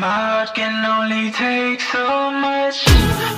My heart can only take so much.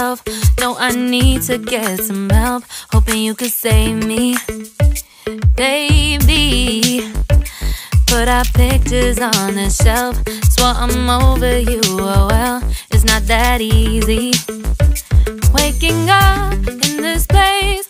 myself. No, I need to get some help. Hoping you could save me, baby. Put our pictures on the shelf. Swore I'm over you, oh well, it's not that easy. Waking up in this place.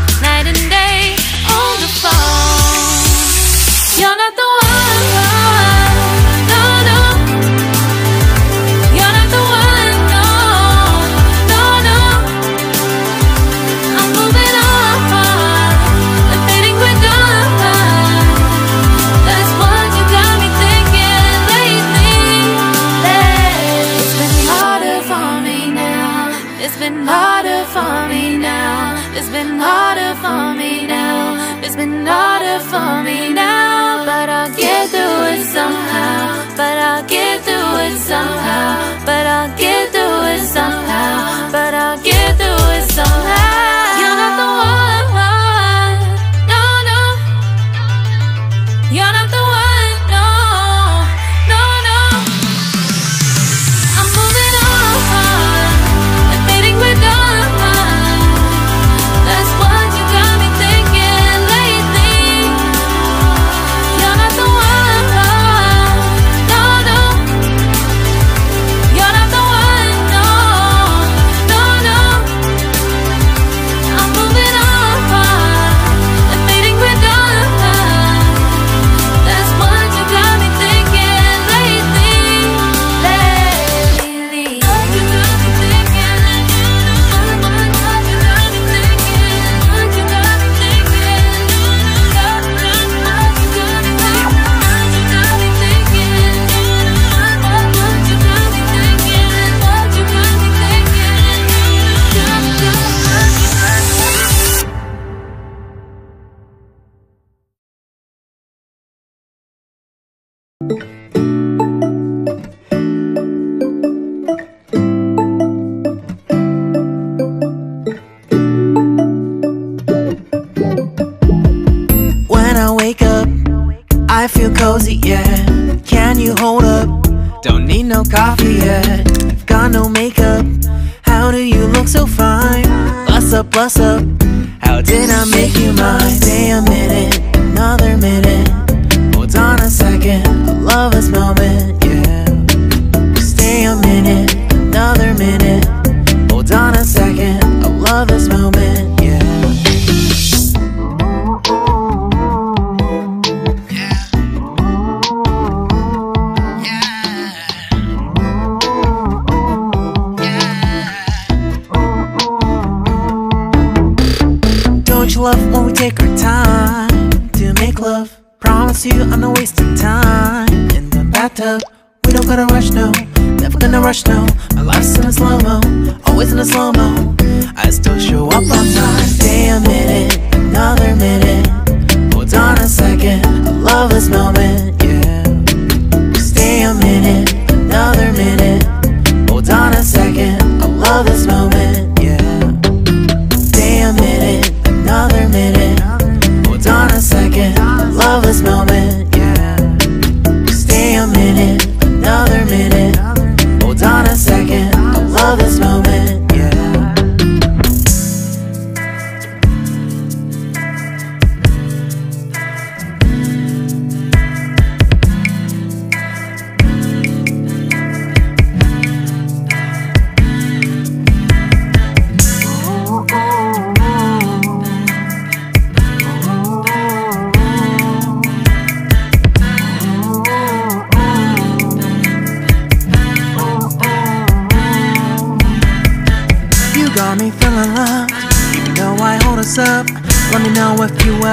Stay a minute.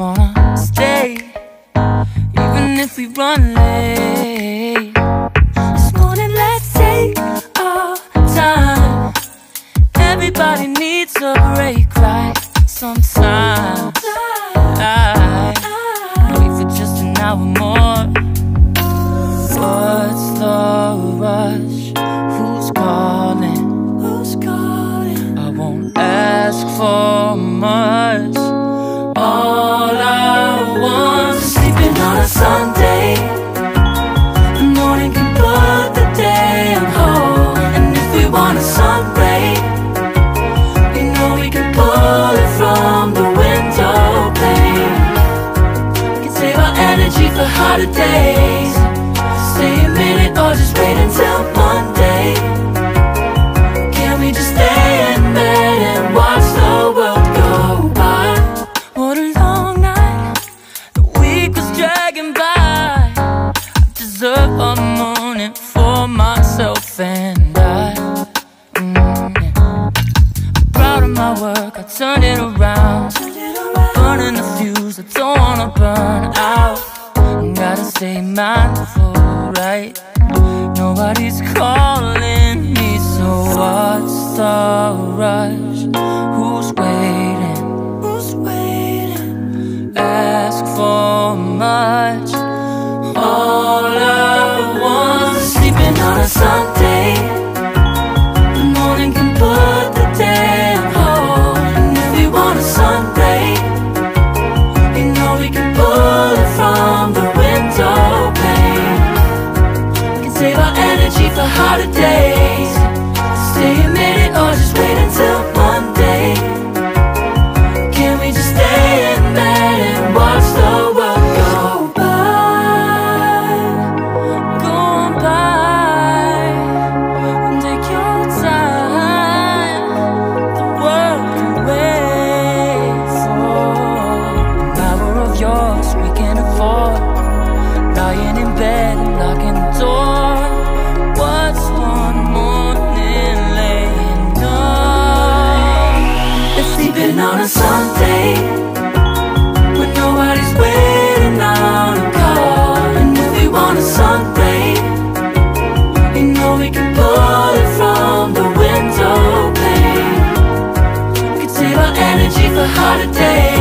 wanna stay, even if we run late. He's calling me, so what's the a holiday.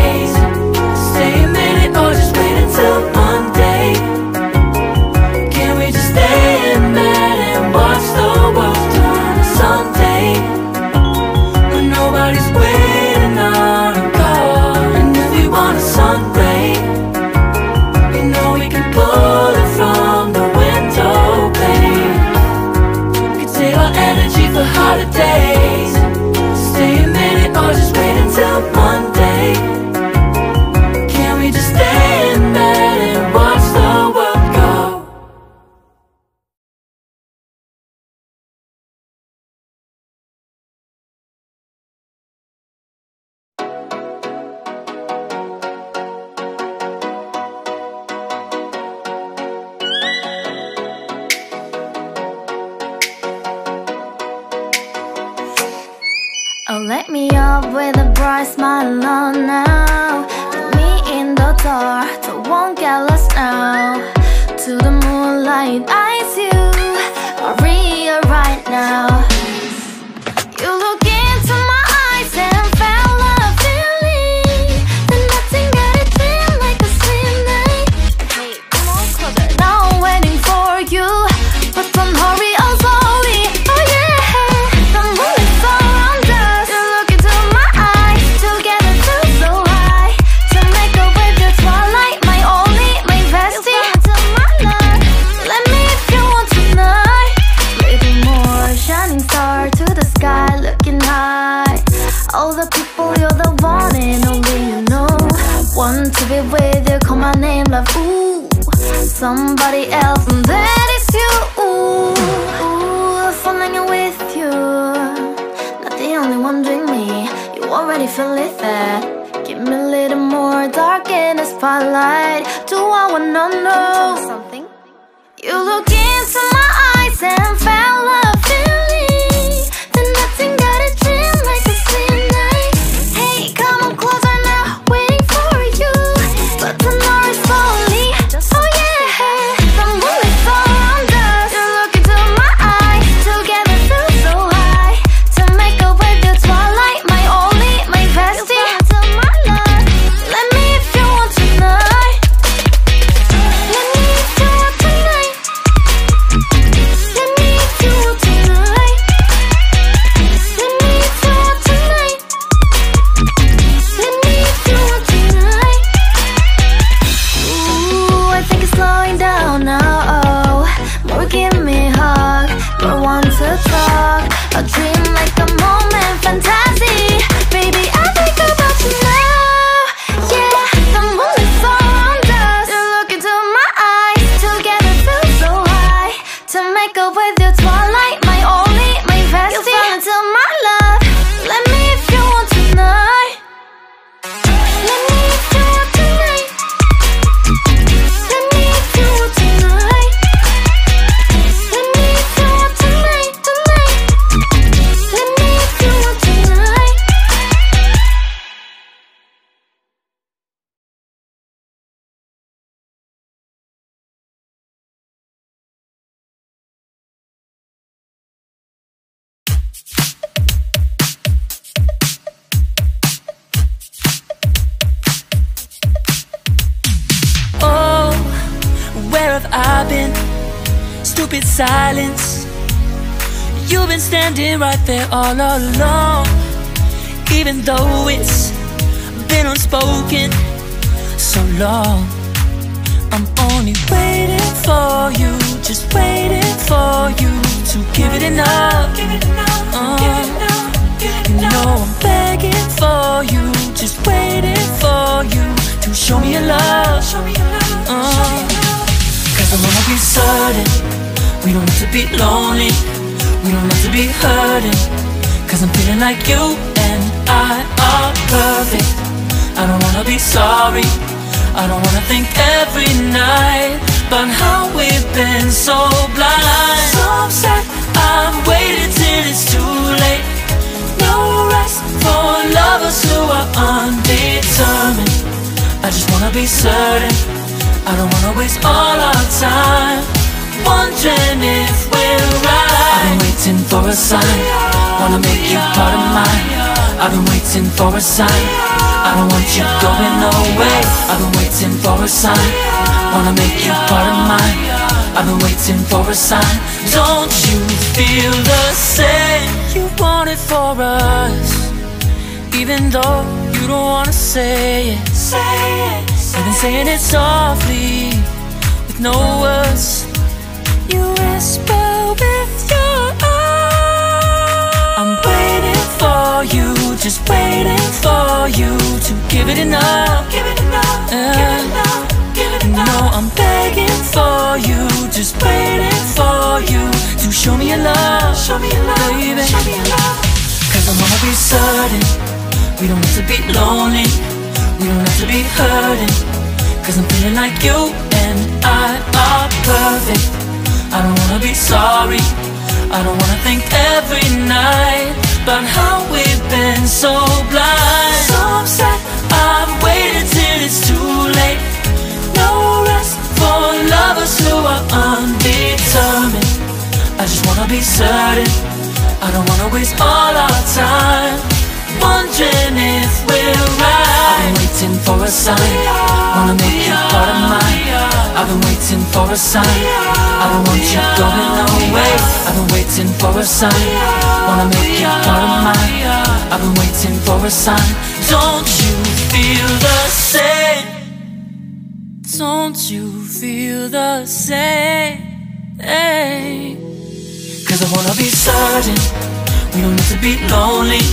Up with a bright smile on now. Put me in the dark, so won't get lost now. To the moonlight, in the spotlight. Do I wanna know something? You look into my eyes and felt a feeling standing right there all along. Even though it's been unspoken so long. I'm only waiting for you, just waiting for you to give it enough. Uh, you know I'm begging for you, just waiting for you to show me your love. Uh, Cause I wanna be certain we don't have to be lonely, we don't have to be hurting. Cause I'm feeling like you and I are perfect. I don't wanna be sorry, I don't wanna think every night about how we've been so blind. So upset, I've waited till it's too late. No rest for lovers who are undetermined. I just wanna be certain. I don't wanna waste all our time wondering if we're right. I've been waiting for a sign. Wanna make you part of mine. I've been waiting for a sign. I don't want you going away. I've been waiting for a sign. Wanna make you part of mine. I've been waiting for a sign. Don't you feel the same? You want it for us. Even though you don't wanna say it, say it. You've been saying it softly, with no words. Just waiting for you to give it enough. Give it enough. give it enough. Give it enough. No, I'm begging for you, just waiting for you to show me your love. Show me your love, baby. Show me your love. Cause I wanna be certain we don't have to be lonely, we don't have to be hurting. Cause I'm feeling like you and I are perfect. I don't wanna be sorry, I don't wanna think every night about how we've been so blind. So upset, I've waited till it's too late. No rest for lovers who are undetermined. I just wanna be certain. I don't wanna waste all our time. Wondering if we're right. Waiting for a sign. Wanna make you part of mine. I've been waiting for a sign. I don't want you going away. I've been waiting for a sign. Wanna make you part of mine. I've been waiting for a sign. Don't you feel the same? Don't you feel the same? Cause I wanna be certain We don't have to be lonely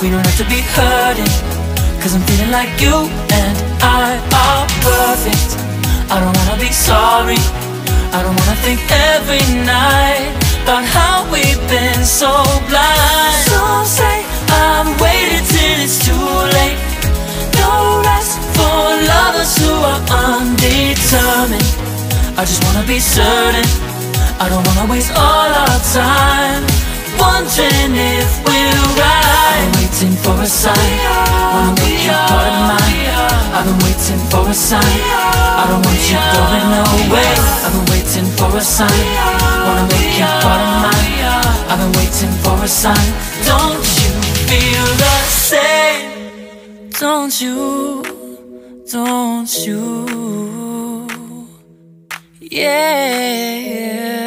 We don't have to be hurting Cause I'm feeling like you and I are perfect. I don't wanna be sorry. I don't wanna think every night About how we've been so blind. Some say I've waited till it's too late. No rest for lovers who are undetermined. I just wanna be certain. I don't wanna waste all our time Wondering if we're right I've been waiting for a sign Wanna make you part of mine I've been waiting for a sign I don't want you going away I've been waiting for a sign Wanna make you part of mine I've been waiting for a sign Don't you feel the same? Don't you? Don't you? Yeah.